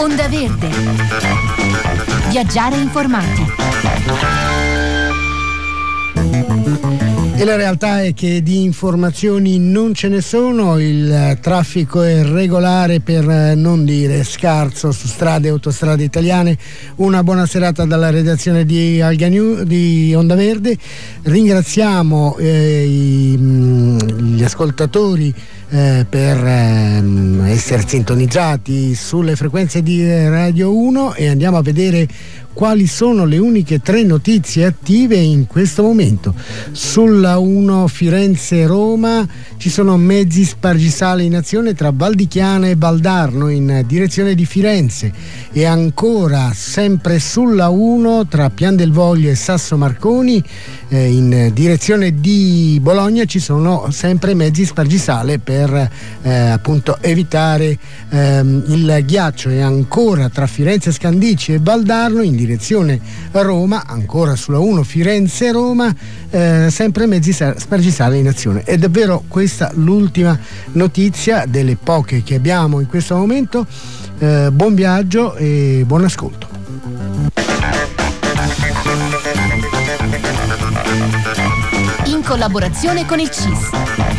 Onda Verde. Viaggiare informati. E la realtà è che di informazioni non ce ne sono, il traffico è regolare per non dire scarso su strade e autostrade italiane. Una buona serata dalla redazione di, Alganiu, di Onda Verde. Ringraziamo eh, i, gli ascoltatori eh, per ehm, essere sintonizzati sulle frequenze di Radio 1 e andiamo a vedere quali sono le uniche tre notizie attive in questo momento. Sulla 1 Firenze-Roma ci sono mezzi spargisale in azione tra Valdichiana e Valdarno in direzione di Firenze e ancora sempre sulla 1 tra Pian del Voglio e Sasso Marconi eh, in direzione di Bologna ci sono sempre mezzi spargisale per eh, appunto evitare ehm, il ghiaccio e ancora tra Firenze Scandicci e Valdarno in direzione Roma, ancora sulla 1 Firenze-Roma, eh, sempre mezzi spargisale in azione. È davvero questa l'ultima notizia delle poche che abbiamo in questo momento. Eh, buon viaggio e buon ascolto. In collaborazione con il CIS.